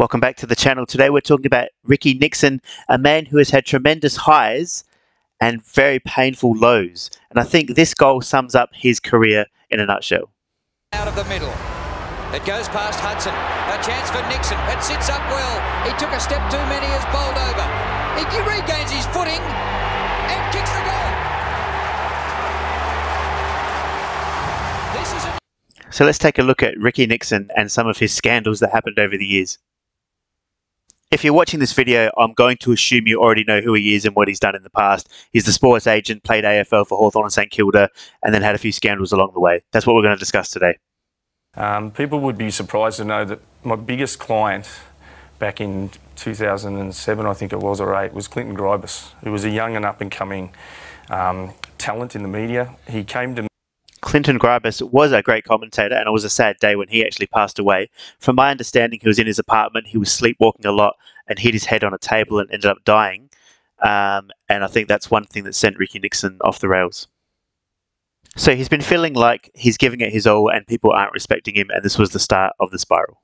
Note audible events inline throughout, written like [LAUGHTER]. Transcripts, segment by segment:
Welcome back to the channel. Today we're talking about Ricky Nixon, a man who has had tremendous highs and very painful lows. And I think this goal sums up his career in a nutshell. Out of the middle. It goes past Hudson. A chance for Nixon. It sits up well. He took a step too many, has bowled over. He regains his footing and kicks the goal. Is So let's take a look at Ricky Nixon and some of his scandals that happened over the years. If you're watching this video, I'm going to assume you already know who he is and what he's done in the past. He's the sports agent, played AFL for Hawthorn and St Kilda, and then had a few scandals along the way. That's what we're going to discuss today. Um, people would be surprised to know that my biggest client back in 2007, I think it was, or 8, was Clinton Grybas, who was a young and up and coming um, talent in the media. He came to Clinton Grybas was a great commentator, and it was a sad day when he actually passed away. From my understanding, he was in his apartment, he was sleepwalking a lot, and hit his head on a table and ended up dying. Um, and I think that's one thing that sent Ricky Nixon off the rails. So he's been feeling like he's giving it his all, and people aren't respecting him, and this was the start of the spiral.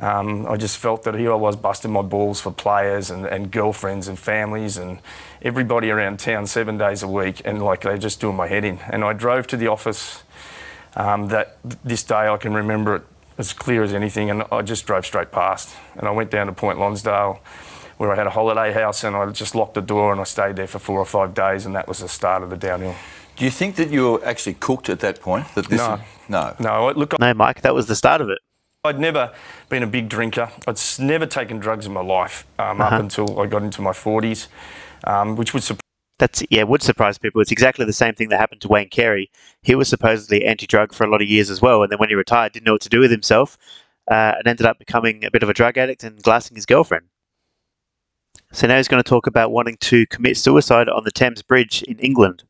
Um, I just felt that here I was busting my balls for players and, and girlfriends and families and everybody around town seven days a week, and like they just doing my head in. And I drove to the office um, that this day I can remember it as clear as anything, and I just drove straight past. And I went down to Point Lonsdale where I had a holiday house, and I just locked the door and I stayed there for four or five days, and that was the start of the downhill. Do you think that you were actually cooked at that point? That this No. is- no. No, look, No, Mike, that was the start of it. I'd never been a big drinker. I'd never taken drugs in my life um, Uh-huh. up until I got into my 40s, um, which would surprise. That's yeah, would surprise people. It's exactly the same thing that happened to Wayne Carey. He was supposedly anti-drug for a lot of years as well, and then when he retired, didn't know what to do with himself, uh, and ended up becoming a bit of a drug addict and glassing his girlfriend. So now he's going to talk about wanting to commit suicide on the Thames Bridge in England.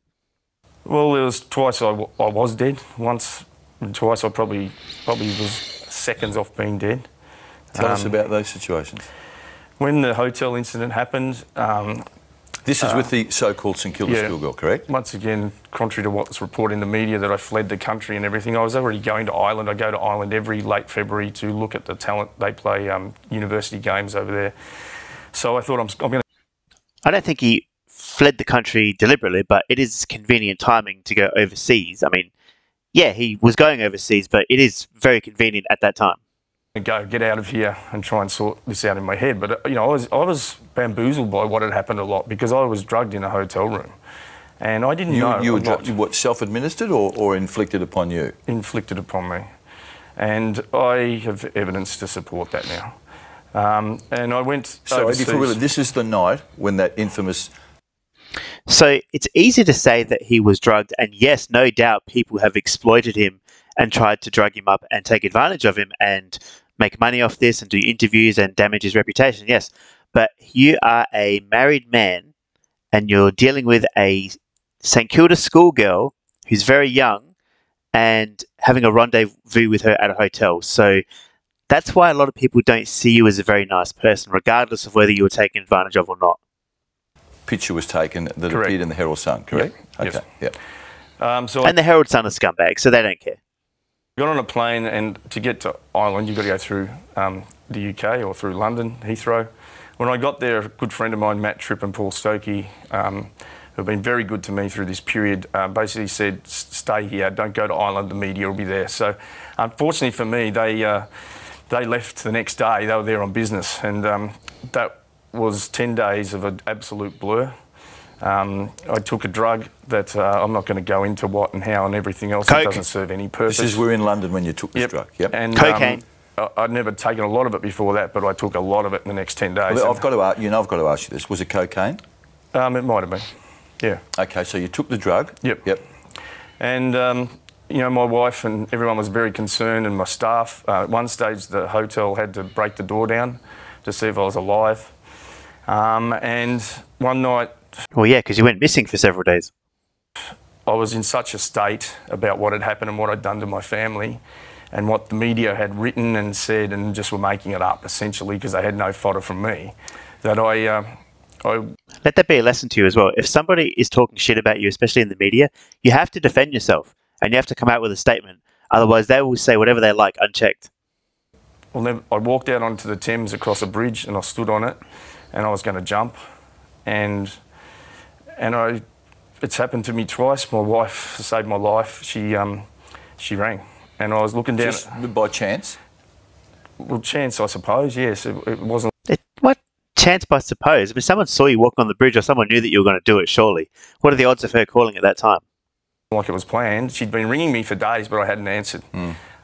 Well, it was twice I, w- I was dead. Once and twice I probably probably was seconds off being dead. Tell us Um, about those situations. When the hotel incident happened, um, This is with the so-called St Kilda yeah. schoolgirl, correct? once again, contrary to what's reported in the media, that I fled the country and everything, I was already going to Ireland. I go to Ireland every late February to look at the talent. They play um, university games over there. So I thought I'm, I'm going to. I don't think he fled the country deliberately, but it is convenient timing to go overseas. I mean, yeah, he was going overseas, but it is very convenient at that time. go get out of here and try and sort this out in my head. But uh, you know, I was I was bamboozled by what had happened a lot because I was drugged in a hotel room, and I didn't You, know you were a dra- lot you what, self-administered or, or inflicted upon you? inflicted upon me, and I have evidence to support that now. Um, and I went So, overseas. if we were- this is the night when that infamous So it's easy to say that he was drugged, and yes, no doubt people have exploited him and tried to drug him up and take advantage of him and make money off this and do interviews and damage his reputation. Yes, but you are a married man and you're dealing with a St Kilda schoolgirl who's very young and having a rendezvous with her at a hotel. So that's why a lot of people don't see you as a very nice person, regardless of whether you were taken advantage of or not. Picture was taken that Correct. appeared in the Herald Sun, correct? Yes. Okay, yeah. um, so And the Herald Sun are scumbags, so they don't care. got on a plane, and to get to Ireland, you've got to go through um, the UK or through London, Heathrow. When I got there, a good friend of mine, Matt Tripp and Paul Stokey, um, who have been very good to me through this period, uh, basically said, "Stay here, don't go to Ireland. The media will be there." So, unfortunately for me, they uh, they left the next day. They were there on business, and um, that was ten days of an absolute blur. Um, I took a drug that uh, I'm not going to go into what and how and everything else. Coke. It doesn't serve any purpose. This is we're in London when you took this Yep. drug. Yep. And Cocaine. Um, I- I'd never taken a lot of it before that, but I took a lot of it in the next 10 days. Well, I've got to, a- you know, I've got to ask you this. Was it cocaine? um, it might have been. Yeah. Okay, so you took the drug. Yep. Yep. And, um, you know, my wife and everyone was very concerned, and my staff. Uh, at one stage, the hotel had to break the door down to see if I was alive. Um, and one night, Well, yeah, because you went missing for several days. I was in such a state about what had happened and what I'd done to my family and what the media had written and said and just were making it up essentially because they had no fodder from me that I, uh, I Let that be a lesson to you as well. If somebody is talking shit about you, especially in the media, you have to defend yourself and you have to come out with a statement. Otherwise, they will say whatever they like unchecked. Never, I walked out onto the Thames across a bridge and I stood on it and I was going to jump. And, and I, it's happened to me twice. My wife saved my life. She, um, she rang. And I was looking down. Just by chance. Well, chance, I suppose, yes. It, it wasn't It, what chance by suppose? I mean, someone saw you walking on the bridge or someone knew that you were going to do it, surely. What are the odds of her calling at that time? like it was planned. She'd been ringing me for days, but I hadn't answered.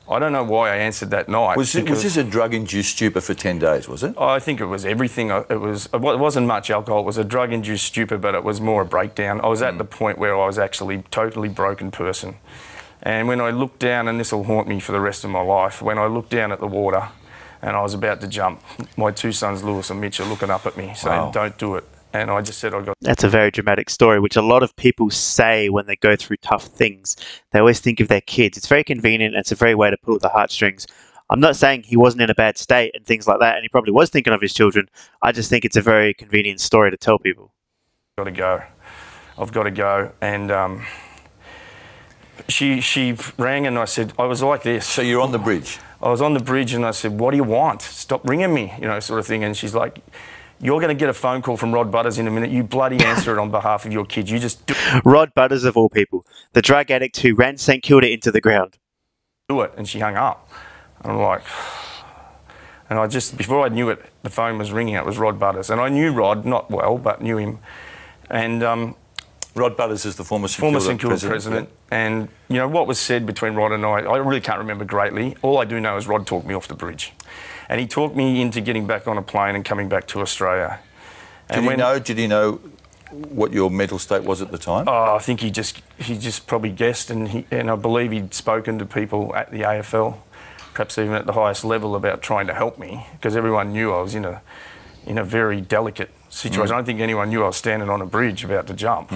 I don't know why I answered that night. Was, it, was this a drug-induced stupor for 10 days, was it? I think it was everything. It was. It wasn't much alcohol. It was a drug-induced stupor, but it was more a breakdown. I was at hmm. the point where I was actually totally broken person. And when I looked down, and this will haunt me for the rest of my life, when I looked down at the water, and I was about to jump, my two sons, Lewis and Mitch, are looking up at me saying, Wow. "Don't do it." And I just said, "I got." That's a very dramatic story, which a lot of people say when they go through tough things. They always think of their kids. It's very convenient. And it's a very way to pull at the heartstrings. I'm not saying he wasn't in a bad state and things like that, and he probably was thinking of his children. I just think it's a very convenient story to tell people. got to go. I've got to go. And um, she she rang and I said I was like this. So you're on the bridge. I was on the bridge and I said, "What do you want? Stop ringing me," you know, sort of thing. And she's like, "You're going to get a phone call from Rod Butterss in a minute. You bloody answer it on behalf of your kids. You just do Rod Butterss, of all people, the drug addict who ran St Kilda into the ground. Do it." And she hung up. And I'm like. [SIGHS] And I just, before I knew it, the phone was ringing. It was Rod Butterss. And I knew Rod, not well, but knew him. And um, Rod Butterss is the former St former Kilda St Kilda president. And you know what was said between Rod and I, I really can't remember greatly. All I do know is Rod talked me off the bridge, and he talked me into getting back on a plane and coming back to Australia. Did And he when- know? Did he know what your mental state was at the time? Oh, I think he just he just probably guessed, and he, and I believe he'd spoken to people at the AFL, perhaps even at the highest level, about trying to help me because everyone knew I was in a in a very delicate situation. I don't think anyone knew I was standing on a bridge about to jump.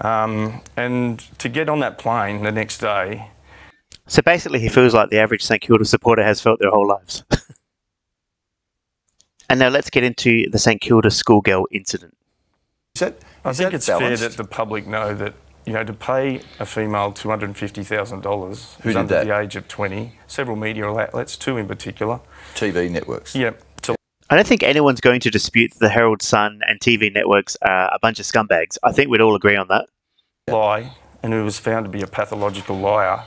Um, and to get on that plane the next day, So basically, he feels like the average St Kilda supporter has felt their whole lives. [LAUGHS] and now let's get into the St Kilda schoolgirl incident. Is that, I think that it's fair that the public know that you know to pay a female two hundred and fifty thousand dollars who's under that? the age of twenty, several media outlets, two in particular, TV networks. yeah, to I don't think anyone's going to dispute that the Herald Sun and TV networks are a bunch of scumbags. I think we'd all agree on that. lie, and who was found to be a pathological liar.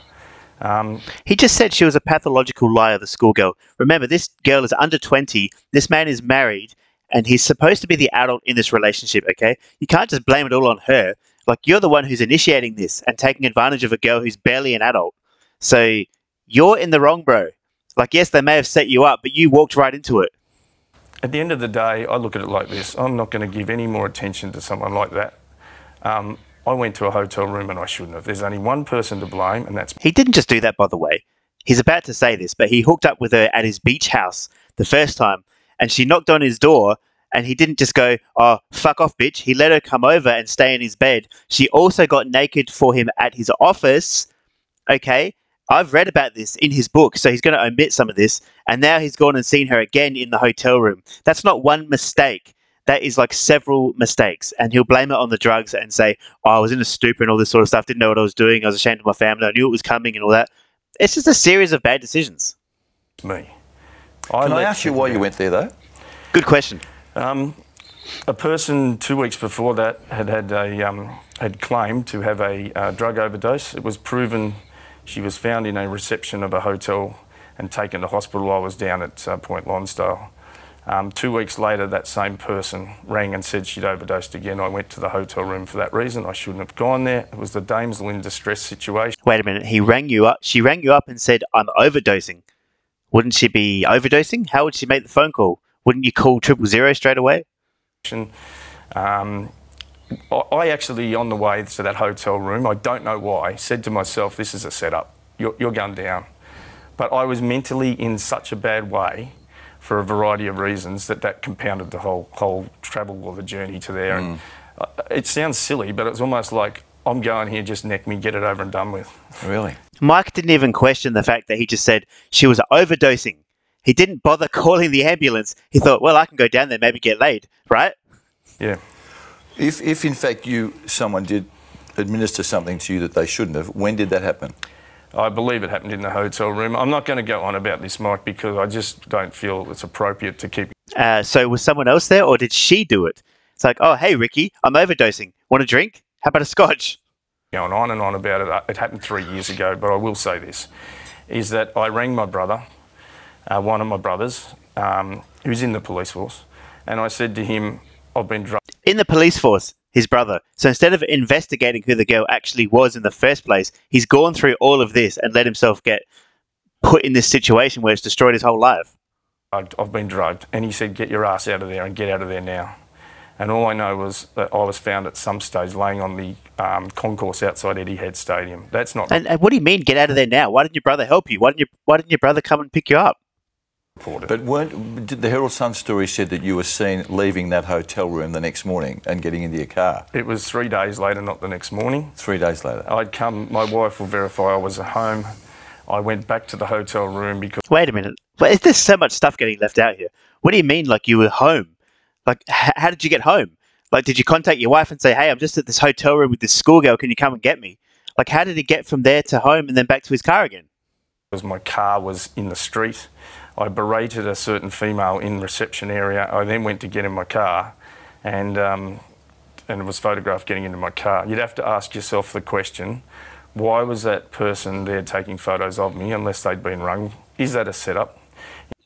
Um, He just said she was a pathological liar, the schoolgirl. Remember, this girl is under 20, this man is married, and he's supposed to be the adult in this relationship, okay? You can't just blame it all on her. Like, you're the one who's initiating this and taking advantage of a girl who's barely an adult. So, you're in the wrong, bro. Like, yes, they may have set you up, but you walked right into it. at the end of the day, I look at it like this: I'm not going to give any more attention to someone like that. Um, I went to a hotel room and I shouldn't have. There's only one person to blame, and that's He didn't just do that, by the way. He's about to say this, but he hooked up with her at his beach house the first time, and she knocked on his door, and he didn't just go, "Oh, fuck off, bitch." He let her come over and stay in his bed. She also got naked for him at his office. Okay, I've read about this in his book, so he's going to omit some of this, and now he's gone and seen her again in the hotel room. That's not one mistake. That is like several mistakes, and he'll blame it on the drugs and say, "Oh, I was in a stupor and all this sort of stuff. Didn't know what I was doing. I was ashamed of my family. I knew it was coming and all that." It's just a series of bad decisions. me. Can I let ask you people why you went there, though? Good question. Um, a person two weeks before that had had a um, had claimed to have a uh, drug overdose. It was proven she was found in a reception of a hotel and taken to hospital. I was down at uh, Point Lonsdale. Um, two weeks later, that same person rang and said she'd overdosed again. I went to the hotel room for that reason. I shouldn't have gone there. It was the damsel in distress situation. Wait a minute. He rang you up. She rang you up and said, "I'm overdosing." Wouldn't she be overdosing? How would she make the phone call? Wouldn't you call triple zero straight away? Um, I, I actually, on the way to that hotel room, I don't know why, said to myself, "This is a setup. You're, you're going down." But I was mentally in such a bad way, for a variety of reasons, that that compounded the whole whole travel or the journey to there. And uh, it sounds silly, but it's almost like I'm going here, just neck me, get it over and done with. Really? Mike didn't even question the fact that he just said she was overdosing. He didn't bother calling the ambulance. He thought, well, I can go down there, maybe get laid, right? Yeah. If, if in fact you someone did administer something to you that they shouldn't have, when did that happen? I believe it happened in the hotel room. I'm not going to go on about this, Mike, because I just don't feel it's appropriate to keep Uh, so was someone else there, or did she do it? It's like, oh, hey, Ricky, I'm overdosing. Want a drink? How about a scotch? going on and on about it. Uh, It happened three years ago, but I will say this: is that I rang my brother, uh, one of my brothers, um, who's in the police force, and I said to him, "I've been drugged." In the police force, his brother. So instead of investigating who the girl actually was in the first place, he's gone through all of this and let himself get put in this situation where it's destroyed his whole life. I've been drugged, and he said, "Get your ass out of there and get out of there now." And all I know was that I was found at some stage laying on the um, concourse outside Etihad Stadium. That's not And, and what do you mean, get out of there now? Why didn't your brother help you? Why didn't you, why didn't your brother come and pick you up? Reported. But weren't did the Herald Sun story said that you were seen leaving that hotel room the next morning and getting into your car it was three days later, not the next morning. three days later? I'd come. My wife will verify I was at home. I went back to the hotel room because Wait a minute. But there's so much stuff getting left out here. What do you mean, like you were home? Like, h- how did you get home? Like, did you contact your wife and say, hey, I'm just at this hotel room with this schoolgirl. Can you come and get me? Like, how did he get from there to home and then back to his car again? because my car was in the street. I berated a certain female in reception area. I then went to get in my car, and um, and was photographed getting into my car. You'd have to ask yourself the question: Why was that person there taking photos of me unless they'd been rung? Is that a setup?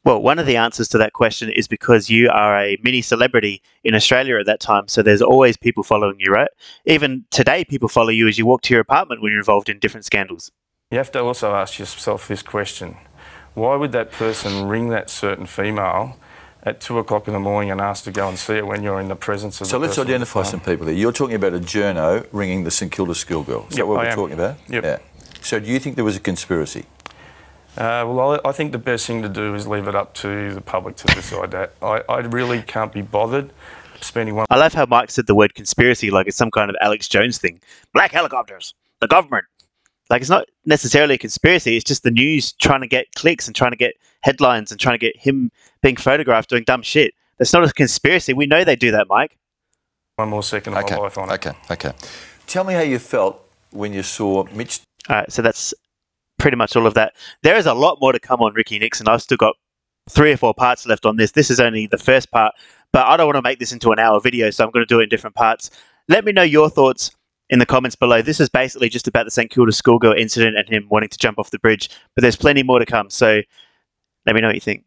Well, one of the answers to that question is because you are a mini celebrity in Australia at that time. So there's always people following you, right? Even today, people follow you as you walk to your apartment when you're involved in different scandals. You have to also ask yourself this question: Why would that person ring that certain female? At two o'clock in the morning and ask to go and see her when you're in the presence of So the let's person identify phone? some people there. You're talking about a journo ringing the St Kilda schoolgirl. Is Yep, that what I we're am. talking about? Yep. Yeah. So do you think there was a conspiracy? Uh, well, I, I think the best thing to do is leave it up to the public to decide that. I, I really can't be bothered spending one. I love how Mike said the word conspiracy like it's some kind of Alex Jones thing. Black helicopters, the government. Like it's not necessarily a conspiracy. It's just the news trying to get clicks and trying to get headlines and trying to get him being photographed doing dumb shit. That's not a conspiracy. We know they do that, Mike. one more second of Okay. my life on it. Okay. Okay. Tell me how you felt when you saw Mitch All right, so that's pretty much all of that. There is a lot more to come on Ricky Nixon. I've still got three or four parts left on this. This is only the first part, but I don't want to make this into an hour video, so I'm going to do it in different parts. Let me know your thoughts in the comments below. This is basically just about the St Kilda schoolgirl incident and him wanting to jump off the bridge, but there's plenty more to come. So let me know what you think.